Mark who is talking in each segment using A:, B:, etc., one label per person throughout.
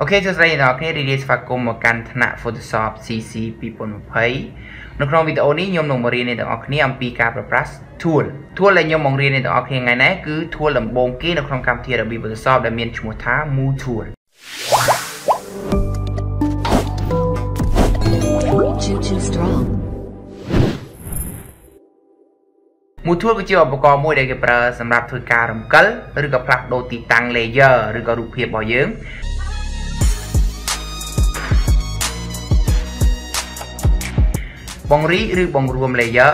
A: អូខេសួស្តីអ្នកនរគ្នារីករាយស្វាគមន៍មកកាន់ថ្នាក់ Photoshop CC 2020នៅក្នុងវីដេអូនេះខ្ញុំនឹងបង្រៀនអ្នកទាំងអស់គ្នាអំពីការប្រើប្រាស់ tool tool ដែលខ្ញុំបង្រៀនអ្នកទាំងអស់គ្នាថ្ងៃនេះគឺ tool ដំបូងគេនៅក្នុងកម្មវិធី Adobe Photoshop ដែលមានឈ្មោះថា Move Tool
B: Choo choo strong.
A: Move Tool គឺជាឧបករណ៍មួយដែលគេប្រើសម្រាប់ធ្វើការរំកិលឬក៏ផ្លាស់ប្ដូរទីតាំង layer ឬក៏រូបភាពរបស់យើង បង្រីកឬបង្រួម layer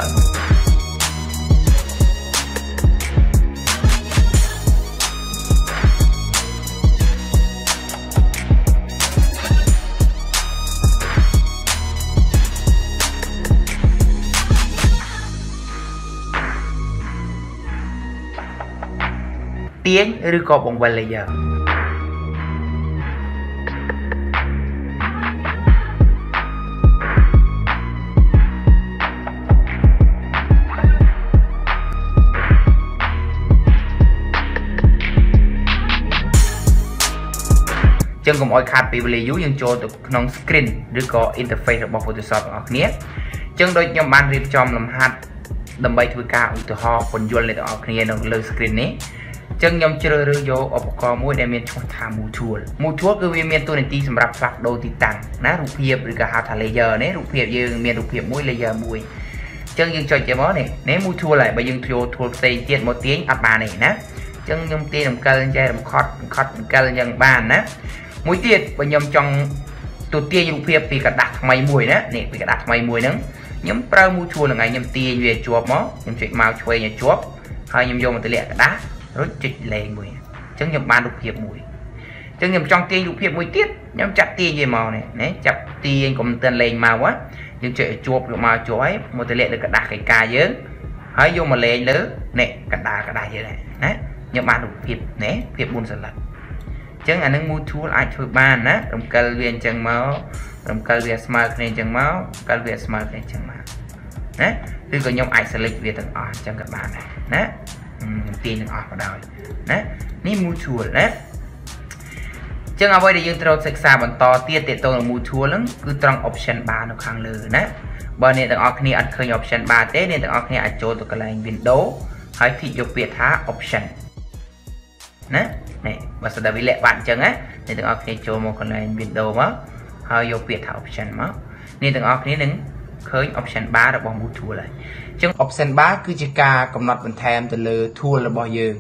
A: ទាញឬក៏បង្វិល layer ចឹងកុំអោយខាតពីវេលាយូរយើងចូលទៅក្នុង screen ឬក៏ interface របស់ Photoshop ទាំងអស់គ្នាចឹងដូចខ្ញុំបានរៀបចំលំហាត់ដើម្បីធ្វើការឧទាហរណ៍ពន្យល់អ្នកទាំងអស់គ្នានៅលើ screen នេះចឹងខ្ញុំជ្រើសរើសយកឧបករណ៍មួយដែលមានឈ្មោះថា Move Tool Move Tool គឺវាមានតួនាទីសម្រាប់ផ្លាស់ប្ដូរទីតាំងណារូបភាពឬក៏ហៅថា layer នេះរូបភាពយើងមានរូបភាពមួយ layer មួយចឹងយើងចុចទៅមកនេះនេះ Move Tool ហើយបើយើងចូល tool ផ្សេងទៀតមកទាញអត់បានទេណាចឹងខ្ញុំទាញរំកិលចេះរំខត់រំខត់រំកិលអញ្ចឹងបានណា មួយទៀតបើខ្ញុំចង់ទូទាញរូបភាពពីกระดาษថ្មីមួយណានេះពីกระดาษថ្មីមួយហ្នឹងខ្ញុំប្រើមូឈួលហ្នឹងហើយខ្ញុំទាញវាជាប់មកខ្ញុំចុចមកឆ្វេងឲ្យជាប់ហើយខ្ញុំយកមកទម្លាក់กระดาษរួចចុចលេងមួយអញ្ចឹងខ្ញុំបានរូបភាពមួយអញ្ចឹងខ្ញុំចង់ទាញរូបភាពមួយទៀតខ្ញុំចាប់ទាញវាមកនេះណាចាប់ទាញកុំទិនលេងមកយើងចុចឲ្យជាប់យកមកជាប់ហើយមកទម្លាក់លើกระดาษកៃកាយើងហើយយកមកលេងលើនេះกระดาษกระดาษយើងណាខ្ញុំបានរូបភាពណាភាព4សន្លឹក អញ្ចឹងអានឹង move tool អាចធ្វើបានណារំកិលវាអញ្ចឹងមករំកិលវាស្មើគ្នាអញ្ចឹងមករំកិលវាស្មើគ្នាអញ្ចឹងមកណាឬក៏ខ្ញុំអាច select វាទាំងអស់អញ្ចឹងក៏បានដែរណាខ្ញុំទាញទាំងអស់ក៏ដោយណានេះ move tool ណាចឹងអ្វីដែលយើងត្រូវសិក្សាបន្តទៀតទាក់ទងនឹង move tool ហ្នឹងគឺត្រង់ option bar នៅខាងលើណាបើអ្នកទាំងអស់គ្នាអត់ឃើញ option bar ទេអ្នកទាំងអស់គ្នាអាចចូលទៅកន្លែង window ហើយ click យកពាក្យថា option ណា នេះបើសិនតែវាលាក់បាត់អញ្ចឹងណាអ្នកទាំងអស់គ្នាចូលមកកន្លែង window មកហើយយកពាក្យថា option មកអ្នកទាំងអស់គ្នានឹងឃើញ option bar របស់ Move Tool ហើយអញ្ចឹង option bar គឺជាការកំណត់បន្ថែមទៅលើ tool របស់យើង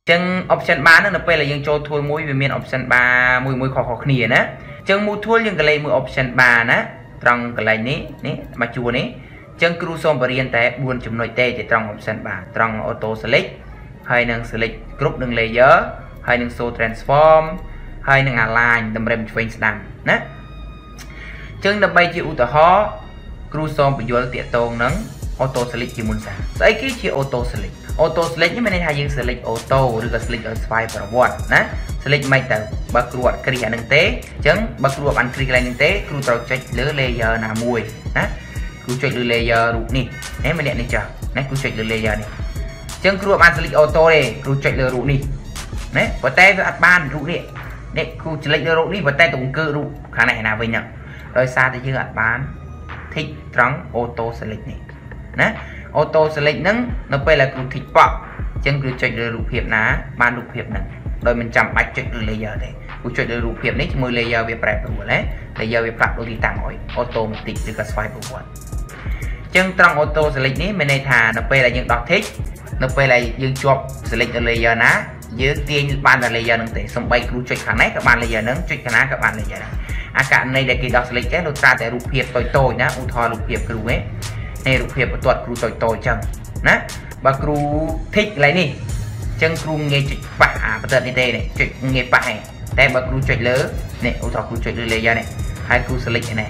A: អញ្ចឹង option bar ហ្នឹងនៅពេលដែលយើងចូល tool មួយវាមាន option bar មួយមួយខុសៗគ្នាណាអញ្ចឹង Move Tool យើងកលេចមើល option bar ណាត្រង់កន្លែងនេះនេះមកជួរនេះអញ្ចឹងគ្រូសូមបរៀនតែ4ចំណុចទេជាត្រង់ option bar ត្រង់ auto select ហើយនឹង select group និង layer ហើយនឹង show transform ហើយនឹង align តម្រិមឆ្វេងស្ដាំណាចឹងដើម្បីជាឧទាហរណ៍គ្រូសូមបញ្យល់តាកតងនឹង auto select ជាមុនសិនស្អីគេជា auto select auto select នេះមានន័យថាយើង select auto ឬក៏ select ឲ្យស្វ័យប្រវត្តិណា select មិនទៅបើគ្រូអត់គ្រីអានឹងទេអញ្ចឹងបើគ្រូអត់បានគ្រីកន្លែងនេះទេគ្រូត្រូវចុចលើ layer ណាមួយណាគ្រូចុចលើ layer រូបនេះហេម្នាក់នេះចាស់ណាគ្រូចុចលើ layer នេះអញ្ចឹងគ្រូអត់បាន select auto ទេគ្រូចុចលើរូបនេះ ណាប៉ុន្តែវាអត់បានរូបនេះនេះគ្រូចលិចលើរូបនេះប៉ុន្តែទៅអង្គើរូបខាងនេះណាវិញហ្នឹងដោយសារតែយើងអត់បាន tick ត្រង់ auto select នេះណា auto select ហ្នឹងនៅពេលដែលគ្រូ tick ប៉ក់អញ្ចឹងគ្រូចុចលើរូបភាពណាបានរូបភាពហ្នឹងដោយមិនចាំបាច់ចុចលើ layer ទេគ្រូចុចលើរូបភាពនេះជាមួយ layer វាប្រែប្រួលណា layer វាផ្លាស់ប្ដូរទីតាំងឲ្យ automatic ឬក៏ swipe ប្រវត្តិអញ្ចឹងត្រង់ auto select នេះមានន័យថានៅពេលដែលយើងដោះ tick នៅពេលដែលយើងជាប់ select នៅ layer ណា យើងទាញបានតែ layer ហ្នឹងទេសំបីគ្រូចុចខាងនេះក៏បាន layer ហ្នឹងចុចខាងណាក៏បាន layer ហ្នឹងអាករណីដែលគេដោះ select ចេះលោកត្រាតែរូបភាពតូចតូចណាឧទាហរណ៍រូបភាពគ្រូឯងនេះរូបភាពបន្ទាត់គ្រូតូចតូចអញ្ចឹងណាបើគ្រូ tick កន្លែងនេះអញ្ចឹងគ្រូងាយចុចប៉ះអាបន្ទាត់នេះទេនេះចុចងាយប៉ះឯងតែបើគ្រូចុចលើនេះឧទាហរណ៍គ្រូចុចលើ layer នេះហើយគ្រូ select នេះណា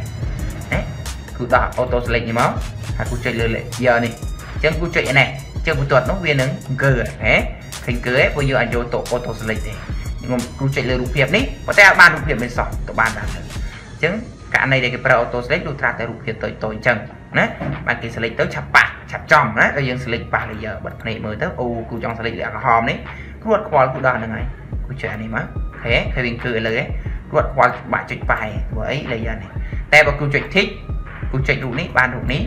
A: គ្រូដោះ auto select នេះមកហើយគ្រូចុចលើ layer នេះអញ្ចឹងគ្រូចុចនេះចឹងបន្ទាត់នោះវានឹងអង្គើហ៎ ឃើញគឺឯងព្រោះយើងអាចយកទៅ auto select ទេខ្ញុំគ្រូចុចលើរូបភាពនេះប៉ុន្តែអត់បានរូបភាពនេះសោះទៅបានដែរអញ្ចឹងករណីដែលគេប្រើ auto select ដូចត្រាតែរូបភាពតូចតូចអញ្ចឹងណាបានគេ select ទៅឆាប់ប៉ះឆាប់ចំណាដល់យើង select ប៉ះ layer បិទភ្នែកមើលទៅអូគ្រូចង់ select លក្ខក្រហមនេះគ្រូអត់ខ្វល់គ្រូដល់ហ្នឹងហើយគ្រូចុចអានេះមកអូខេឃើញវាគឺឥឡូវឯងគ្រូរត់គាត់បាក់ចុចបែព្រោះអី layer នេះតែបើគ្រូចុច tick គ្រូចុចរូបនេះបានរូបនេះ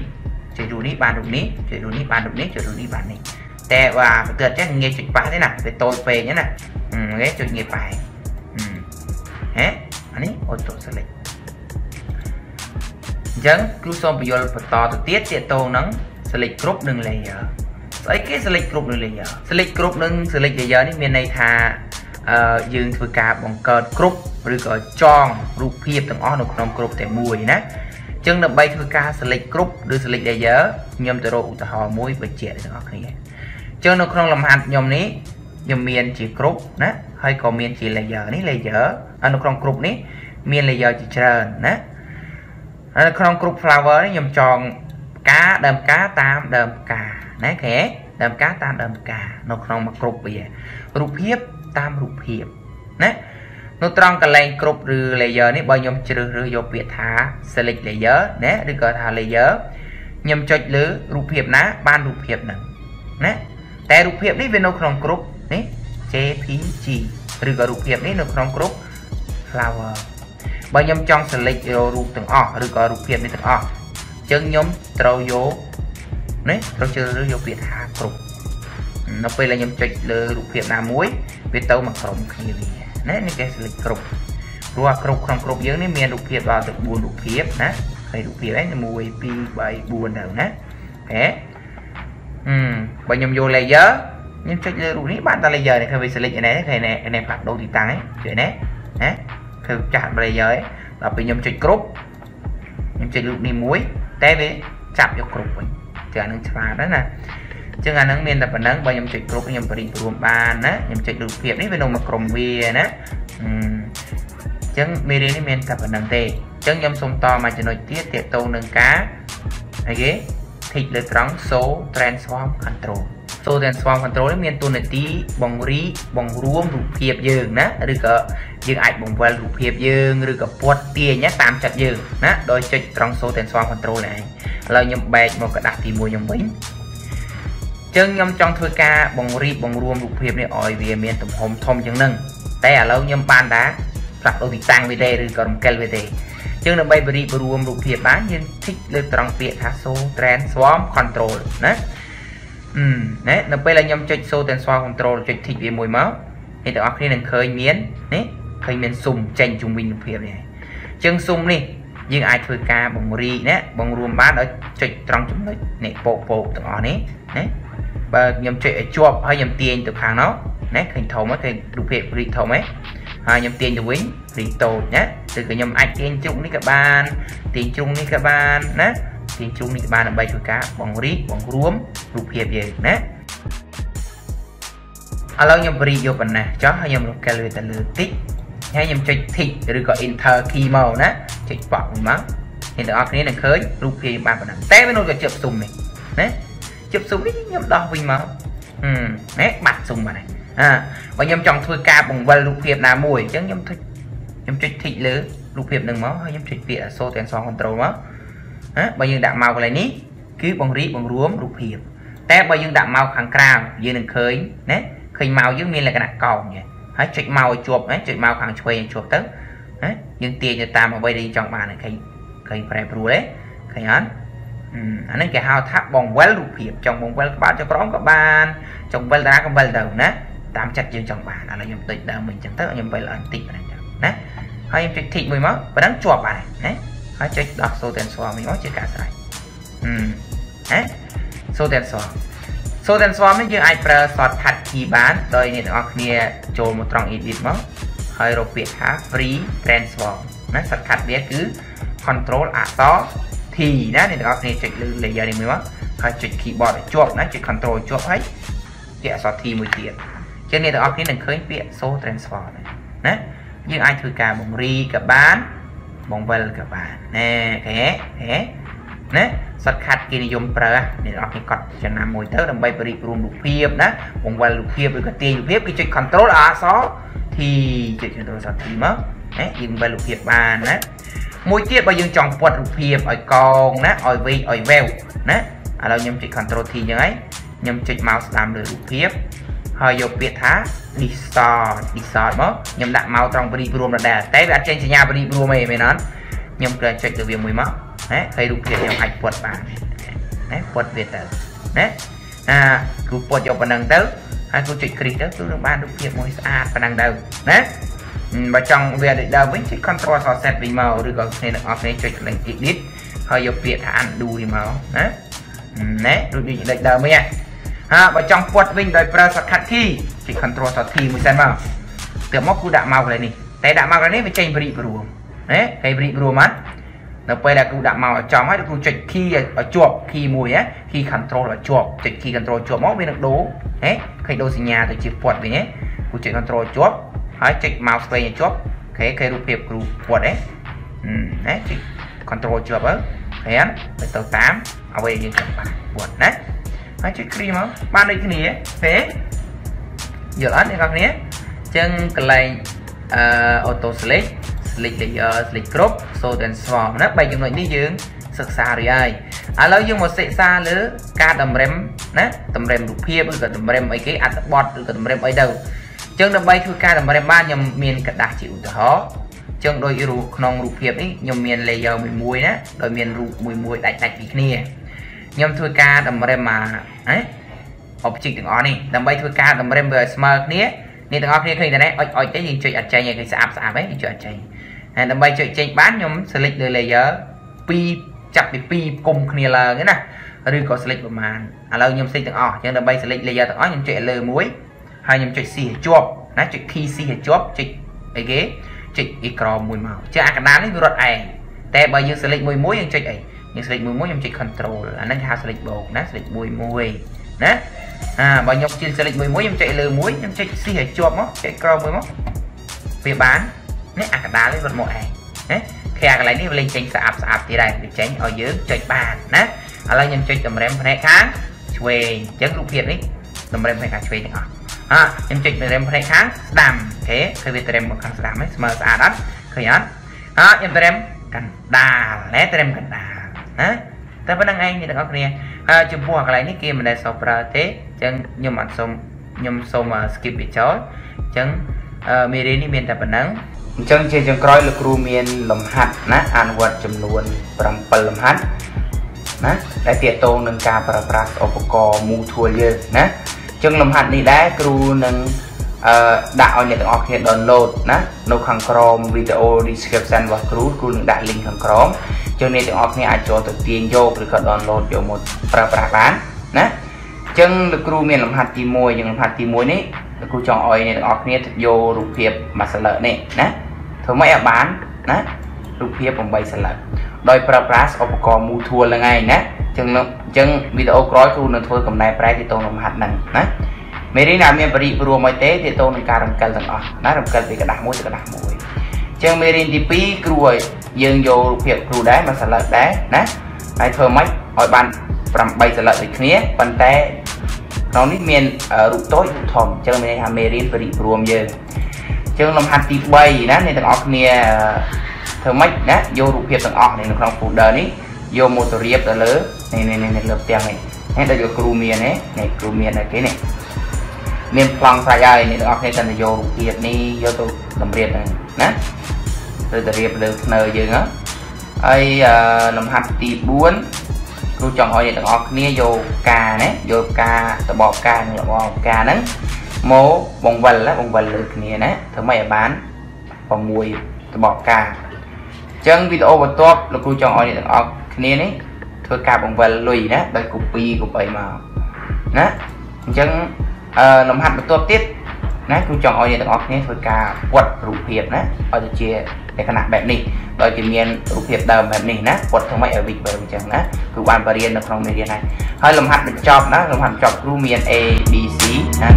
A: ចុចរូបនេះបានរូបនេះចុចរូបនេះបានរូបនេះចុចរូបនេះបាននេះ តែបើបើទៀតចេះងាយចុចប៉ះទេណាវាតូចពេកណាអូខេចុចងាយប៉ះហេអានេះ auto select អញ្ចឹងគ្រូសូមបញ្យល់បន្តទៅទៀតទាក់ទងនឹង select group និង layer ស្អីគេ select group និង layer select group និង select layer នេះមានន័យថាអឺយើងធ្វើការបង្កើត group ឬក៏ចងរូបភាពទាំងអស់នៅក្នុង group តែមួយណាអញ្ចឹងដើម្បីធ្វើការ select group ឬ select layer ខ្ញុំទៅរកឧទាហរណ៍មួយបញ្ជាក់ដល់អ្នកគ្នាអញ្ចឹងនៅក្នុងលំហាត់ខ្ញុំនេះខ្ញុំមានជា group ណាហើយក៏មានជា layer នេះ layer នៅក្នុង group នេះមាន layer ជាច្រើនណានៅក្នុង group flower នេះខ្ញុំចងផ្កាដើមផ្កាតាមដើមផ្កាណាគេដើមផ្កាតាមដើមផ្កានៅក្នុងមួយ group វារូបភាពតាមរូបភាពណានៅត្រង់កន្លែងគ្រប់ឬ layer នេះបើខ្ញុំជ្រើសរើសយកពាក្យថា select layer ណាឬក៏ថា layer ខ្ញុំចុចលើរូបភាពណាបានរូបភាពហ្នឹងណា តែរូបភាពនេះវានៅក្នុងគ្រប់នេះ JPG ឬក៏រូបភាពនេះនៅក្នុងគ្រប់ flower បើខ្ញុំចង់ select យករូបទាំងអស់ឬក៏រូបភាពនេះទាំងអស់អញ្ចឹងខ្ញុំត្រូវយកនេះត្រូវជ្រើសរើសយកពាក្យថាគ្រប់នៅពេលដែលខ្ញុំចុចលើរូបភាពណាមួយវាទៅមកក្រុមគ្នាវាណានេះគេ select គ្រប់ព្រោះអាគ្រប់ក្នុងគ្រប់យើងនេះមានរូបភាពដល់ទៅ4រូបភាពណាហើយរូបភាពហ្នឹង1 2 3 4ទៅណាហេអឺ បើខ្ញុំយក layer ខ្ញុំចុចលើរូបនេះបានតែ layer នេះឃើញវា select ឯនេះឃើញនេះនេះផ្លាស់ប្ដូរទីតាំងហ្នឹងជួយនេះណាឃើញចាស់ layer ឯងដល់ពេលខ្ញុំចុចគ្រប់ខ្ញុំចុចរូបនេះមួយតែវាចាប់យកគ្រប់វិញចាអានឹងឆ្លាតណាស់ណាចឹងអាហ្នឹងមានតែប៉ុណ្ណឹងបើខ្ញុំចុចគ្រប់ខ្ញុំបរិយារួមបានណាខ្ញុំចុចរូបភាពនេះវានៅមកក្រុមវាណាអញ្ចឹងមេរៀននេះមានតែប៉ុណ្ណឹងទេអញ្ចឹងខ្ញុំសូមតមកចំណុចទៀតទាក់ទងនឹងការអីគេ tick លើត្រង់ show transform control show transform control នេះមានតួនាទីបង្រីបង្រួមរូបភាពយើងណាឬក៏យើងអាចបង្វិលរូបភាពយើងឬក៏ពត់ទាញតាមចិត្តយើងណាដោយចុចត្រង់ show transform control នេះឯងឥឡូវខ្ញុំបែកមកกระดาษទី1ខ្ញុំវិញចឹងខ្ញុំចង់ធ្វើការបង្រៀបបង្រួមរូបភាពនេះឲ្យវាមានទំហំធំជាងនឹងតែឥឡូវខ្ញុំបានតាផ្លាស់ប្ដូរទីតាំងវាទេឬក៏រំកិលវាទេ ចឹងដើម្បីបរិបរួមរូបភាពបានយើង tick លើត្រង់ពាក្យថា show transform control ណាអឺណែនៅពេលដែលខ្ញុំចុច show transform control ចុច tick វាមួយមកនេះទាំងអស់គ្នានឹងឃើញមាននេះឃើញមានស៊ុំចេញជុំវិញរូបភាពនេះចឹងស៊ុំនេះយើងអាចធ្វើការបង្រីណាបង្រួមបានដោយចុចត្រង់ចំណុចនេះពោកពោកទាំងអស់នេះណាបើខ្ញុំចុចឲ្យជាប់ហើយខ្ញុំទាញទៅខាងនោះណាឃើញធំហ្នឹងឃើញរូបភាពរីកធំហ្នឹងហើយខ្ញុំទាញទៅវិញរីកតូចណា ឬក៏ខ្ញុំអាចទាញជ្រុងនេះក៏បានទាញជ្រុងនេះក៏បានណាទាញជ្រុងនេះក៏បានដើម្បីធ្វើការបង្រីកបង្រួមរូបភាពយើងណាឥឡូវខ្ញុំបរិយយកប៉ុណ្ណាចុះហើយខ្ញុំរកកែលវាទៅលើតិចហើយខ្ញុំចុច tick ឬក៏ enter key មកណាចុចប៉ក់មកអ្នកទាំងអស់គ្នានឹងឃើញរូបភាពបានប៉ុណ្ណឹងតែវានៅតែជិបស៊ុំនេះណាជិបស៊ុំនេះខ្ញុំដោះវិញមកហឹមណែបាត់ស៊ុំបាត់ហើយអាបើខ្ញុំចង់ធ្វើការបង្វិលរូបភាពណាមួយអញ្ចឹងខ្ញុំចុច ខ្ញុំចុច tick លើរូបភាពនឹងមកហើយខ្ញុំចុចពាក្យ Auto Transform Control មកណាបើយើងដាក់មកកន្លែងនេះគឺបង្រីកបង្រួមរូបភាពតែបើយើងដាក់មកខាងក្រៅយើងនឹងឃើញណាឃើញមកយើងមានលក្ខណៈកោងហ្នឹងហើយចុចមកឲ្យជាប់ណាចុចមកខាងឆ្វេងឲ្យជាប់ទៅណាយើងទាញទៅតាមអ្វីដែលយើងចង់បានឃើញឃើញប្រែប្រួលទេឃើញអត់អានេះគេហៅថាបង្វិលរូបភាពចង់បង្វិលក្បាលចុះក្រោមក៏បានចង់វិលតារាក៏វិលទៅណាតាមចិត្តយើងចង់បានឥឡូវខ្ញុំតិចដើមវិញអញ្ចឹងទៅខ្ញុំវិលឲ្យតិចប៉ុណ្ណឹងណា ហើយខ្ញុំចុច tick មួយមកប៉ុណ្ណឹងជាប់បានណាហើយចុចដោះ so transform មួយមកជាការស្រេចហឹមណា so transform so transform នេះយើងអាចប្រើ shortcut key បានដោយអ្នកទាំងអស់គ្នាចូលមកត្រង់ edit មកហើយរកពាក្យថា free transform ណា shortcut វាគឺ control អក្សរ T ណាអ្នកទាំងអស់គ្នាចុចលើ layer នេះមួយមកហើយចុច keyboard ឲ្យជាប់ណាចុច control ជាប់ហើយពាក្យអក្សរ T មួយទៀតចឹងអ្នកទាំងអស់គ្នានឹងឃើញពាក្យ show transform ណា យើងអាចធ្វើការបង្រីក៏បានបង្វិលក៏បានណែ OK OK ណា shortcut គេនិយមប្រើអ្នកទាំងអស់គ្នាកត់ចំណាំមួយទៅដើម្បីពង្រីកបង្រួមរូបភាពណាបង្វិលរូបភាពឬក៏ទាញរូបភាពគឺចុច control អក្សរ T ចុច control អក្សរ T មកណាយើងបង្វិលរូបភាពបានណាមួយទៀតបើយើងចង់ពាត់រូបភាពឲ្យកងណាឲ្យវែងឲ្យវែវណាឥឡូវខ្ញុំចុច control T អញ្ចឹងហើយខ្ញុំចុច mouse ស្ដាំលើរូបភាព ហហើយយកពាក្យថា distort distort មកខ្ញុំដាក់មកត្រង់ព្រីព្រមដដែលតែវាអត់ចេញសញ្ញាព្រីព្រមទេមែនអត់ខ្ញុំគ្រាន់ចុចទៅវាមួយមកណាហើយរូបភាពខ្ញុំអាចពុតបានណាពុតវាទៅណាអាគ្រូពុតយកប៉ុណ្ណឹងទៅហើយគ្រូចុចគ្រីសទៅគឺនឹងបានរូបភាពមួយស្អាតប៉ុណ្ណឹងទៅណាបើចង់វាដូចដើមវិញចុច control set វិញមកឬក៏គ្នាទាំងអស់គ្នាចុច link edit ហើយយកពាក្យថា undo នេះមកណាណែដូចដូចដើមវិញហា បើចង់ពាត់វិញដោយប្រើ shortcut key ចុច control short key មួយសិនមកទៅមកគូដាក់មកកន្លែងនេះតែដាក់មកកន្លែងនេះវាចេញព្រីព្រមណាគេព្រីព្រមអត់នៅពេលដែលគ្រូដាក់មកឲ្យចំហើយគ្រូចុច key ឲ្យជាប់ key មួយណា key control ឲ្យជាប់ចុច key control ជាប់មកវានឹងដូរហេឃើញដូរសញ្ញាទៅជាពាត់វិញហេគ្រូចុច control ជាប់ហើយចុច mouse ស្វែងឲ្យជាប់អូខេឃើញរូបភាពគ្រូពាត់ហេណាចុច control ជាប់ទៅឃើញទៅទៅតាមអ្វីយើងចង់បានពាត់ណា ហើយចុច cream មកបានដូចគ្នាទេយល់អត់អ្នកនរគ្នាអញ្ចឹងកន្លែងអឺ auto select select layer select គ្រប់ sort and swap ណាបីចំណុចនេះយើងសិក្សារួចហើយឥឡូវយើងមកសិក្សាលើការតម្រិមណាតម្រិមរូបភាពឬក៏តម្រិមអីគេអត្ថបទឬក៏តម្រិមអីទៅអញ្ចឹងដើម្បីធ្វើការតម្រិមបានខ្ញុំមានกระดาษជាឧទាហរណ៍អញ្ចឹងដូចរូបក្នុងរូបភាពនេះខ្ញុំមាន layer មួយមួយណាដោយមានរូបមួយមួយដាច់ដាច់ពីគ្នា ខ្ញុំធ្វើការតម្រិមមកណា object ទាំងអស់នេះដើម្បីធ្វើការតម្រិមវាឲ្យស្មើគ្នានេះទាំងអស់គ្នាឃើញតែនេះអុចអុចទេយើងចុចអត់ចេញឲ្យឃើញស្អាតស្អាតហ្នឹងយើងចុចអត់ចេញហើយដើម្បីចុចចេញបានខ្ញុំ select លើ layer 2ចាប់ពី2គុំគ្នាឡើងណាឬក៏ select ប្រមាណឥឡូវខ្ញុំ select ទាំងអស់អញ្ចឹងដើម្បី select layer ទាំងអស់ខ្ញុំចុចលើមួយហើយខ្ញុំចុច C ឲ្យជាប់ណាចុច key C ឲ្យជាប់ចុចអីគេចុចអេក្រមួយមកចាអាកណ្ដាលនេះវារត់ឯងតែបើយើង select មួយមួយយើងចុចអី យើង select មួយមួយខ្ញុំចុច control អាហ្នឹងគេហៅ select បូកណា select មួយមួយណាអាបើខ្ញុំជិះ select មួយមួយខ្ញុំចុចលើមួយខ្ញុំចុច C ឲ្យជាប់មកចុចក្រមួយមកវាបាននេះអាកដាលនេះរត់មកឯងណាគេអាកន្លែងនេះវាលេងចេញស្អាប់ស្អាប់ទៀតដែរវាចេញឲ្យយើងចុចបានណាឥឡូវខ្ញុំចុចតម្រាំផ្នែកខាងឆ្វេងអញ្ចឹងរូបភាពនេះតម្រាំផ្នែកខាងឆ្វេងទាំងអស់អ่ะខ្ញុំចុចតម្រាំផ្នែកខាងស្ដាំអូខេឃើញវាតម្រាំមកខាងស្ដាំហ្នឹងស្មើស្អាតអត់ឃើញអត់អ่ะខ្ញុំតម្រាំកណ្ដាលណាតម្រាំកណ្ដាល ណាតែប៉ុណ្្នឹងឯងអ្នកទាំងអស់គ្នាហើយចំពោះកន្លែងនេះគេមិនដែលសូវប្រើទេអញ្ចឹងខ្ញុំអត់សូមខ្ញុំសូម skip វាចោលអញ្ចឹងមេរៀននេះមានតែប៉ុណ្ណឹងអញ្ចឹងជាចុងក្រោយលោកគ្រូមានលំហាត់ណាអនុវត្តចំនួន7លំហាត់ណាដែលទាក់ទងនឹងការប្រើប្រាស់ឧបករណ៍ Move Tool យើងណាអញ្ចឹងលំហាត់នេះដែរគ្រូនឹងអឺដាក់ឲ្យអ្នកទាំងអស់គ្នា download ណានៅខាងក្រោម video description របស់គ្រូគ្រូនឹងដាក់ link ខាងក្រោម ចឹងអ្នកទាំងអស់គ្នាអាចចូលទៅទាញយកឬក៏ download យកមកប្រើប្រាស់បានណាចឹងលោកគ្រូមានលំហាត់ទី1យើងលំហាត់ទី1នេះលោកគ្រូចង់ឲ្យអ្នកទាំងអស់គ្នាយករូបភាពមួយស្លឹកនេះណាធ្វើម៉េចឲ្យបានណារូបភាព8ស្លឹកដោយប្រើប្រាស់ឧបករណ៍ Move Tool ហ្នឹងឯងណាចឹងចឹងវីដេអូក្រោយគ្រូនឹងធ្វើកំណែប្រែទៅទៅលំហាត់ហ្នឹងណាមេរៀនដែលមានបរិបរួមអីទេទាក់ទងនឹងការរំកិលទាំងអស់ណារំកិលពីกระดาษមួយទៅกระดาษមួយ ចឹងមេរៀនទី2គ្រូឲ្យយើងយករូបភាពគ្រូដែរមកស្លឹកដែរណាហើយធ្វើម៉េចឲ្យបាន8ស្លឹកដូចគ្នាប៉ុន្តែក្នុងនេះមានរូបតូចរូបធំចឹងមានន័យថាមេរៀនបរិរួមយើងចឹងលំហាត់ទី3ណាអ្នកទាំងអស់គ្នាធ្វើម៉េចណាយករូបភាពទាំងអស់នៅក្នុង folder នេះយកមកទៅរៀបទៅលើនេះនេះលើផ្ទាំងនេះនេះដូចយកគ្រូមាននេះគ្រូមានឲ្យគេនេះមានប្លង់ស្រេចហើយអ្នកទាំងអស់គ្នាតែយករូបភាពនេះយកទៅតម្រៀបហ្នឹង ណាទៅទៅរៀបលើភ្នើយើងហ៎ហើយលំហាត់ទី4គ្រូចង់ឲ្យអ្នកទាំងអស់គ្នាយកការណាយកការតបការនឹងរបស់ការហ្នឹងមកបង្វិលបង្វិលលើគ្នាណាធ្វើម៉េចឲ្យបាន6តបការអញ្ចឹងវីដេអូបន្ទាប់លោកគ្រូចង់ឲ្យអ្នកទាំងអស់គ្នានេះធ្វើការបង្វិលលុយណាដោយ copy copy មកណាអញ្ចឹងអឺលំហាត់បន្ទាប់ទៀត ណាគ្រូចង់ឲ្យអ្នកទាំងអស់គ្នាធ្វើការពាត់រូបភាពណាឲ្យទៅជាលក្ខណៈបែបនេះដោយគេមានរូបភាពដើមបែបនេះណាពាត់ធ្វើម៉េចឲ្យវិចបែបអញ្ចឹងណាគ្រូបានបរៀននៅក្នុងមេរៀនហើយហើយលំហាត់បញ្ចប់ណាលំហាត់បញ្ចប់គ្រូមាន A B C ណា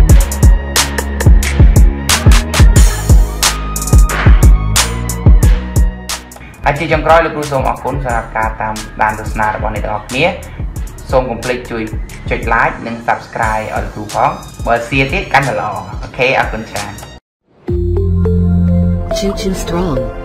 A: ហើយជាចុងក្រោយលោកគ្រូសូមអរគុណសម្រាប់ការតាមដានទស្សនារបស់អ្នកទាំងអស់គ្នាសូមកុំភ្លេចជួយចុច like និង subscribe ឲ្យលោកគ្រូផង បើសៀទៀតកាន់តែល្អអូខេអរគុណច្រើន
B: Choo choo strong.